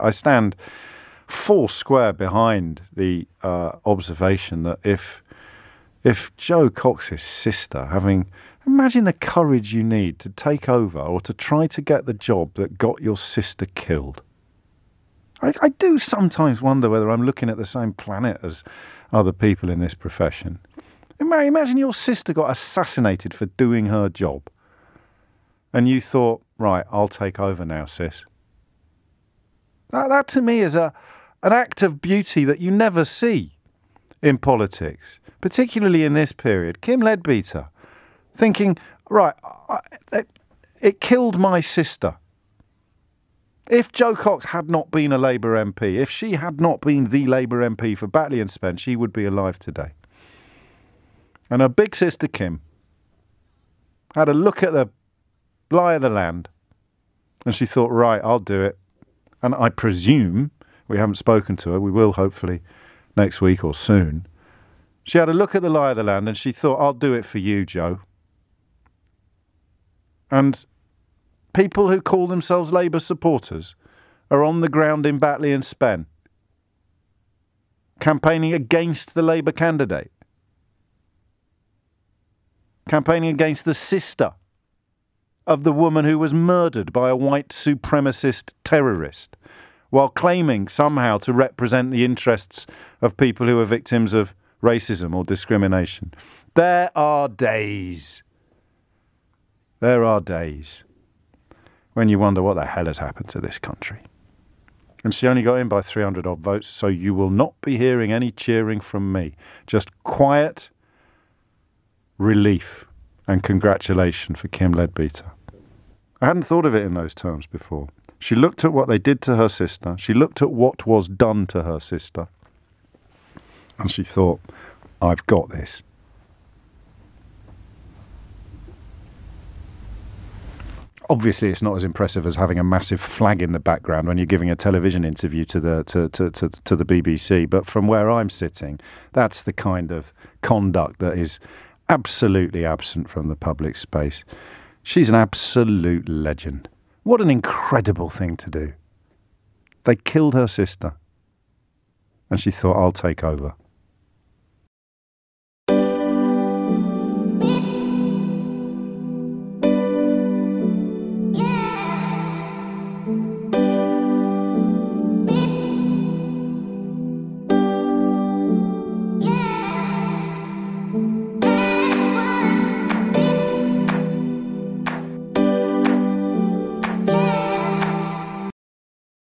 I stand four square behind the uh, observation that if if Jo Cox's sister, having imagine the courage you need to take over or to try to get the job that got your sister killed. I, I do sometimes wonder whether I'm looking at the same planet as other people in this profession. Imagine your sister got assassinated for doing her job. And you thought, right, I'll take over now, sis. That, that to me is a, an act of beauty that you never see in politics, particularly in this period. Kim Leadbeater thinking, right, I, it, it killed my sister. If Jo Cox had not been a Labour MP, if she had not been the Labour MP for Batley and Spen, she would be alive today. And her big sister Kim had a look at the lie of the land and she thought, right, I'll do it. And I presume we haven't spoken to her. We will hopefully next week or soon. She had a look at the lie of the land and she thought, I'll do it for you, Jo. And people who call themselves Labour supporters are on the ground in Batley and Spen campaigning against the Labour candidate, campaigning against the sister of the woman who was murdered by a white supremacist terrorist while claiming somehow to represent the interests of people who are victims of racism or discrimination. There are days. There are days when you wonder what the hell has happened to this country. And she only got in by 300 odd votes, so you will not be hearing any cheering from me. Just quiet relief and congratulation for Kim Leadbeater. I hadn't thought of it in those terms before. She looked at what they did to her sister. She looked at what was done to her sister. And she thought, I've got this. Obviously, it's not as impressive as having a massive flag in the background when you're giving a television interview to the to, to, to, to the BBC. But from where I'm sitting, that's the kind of conduct that is absolutely absent from the public space. She's an absolute legend. What an incredible thing to do. They killed her sister. And she thought, I'll take over.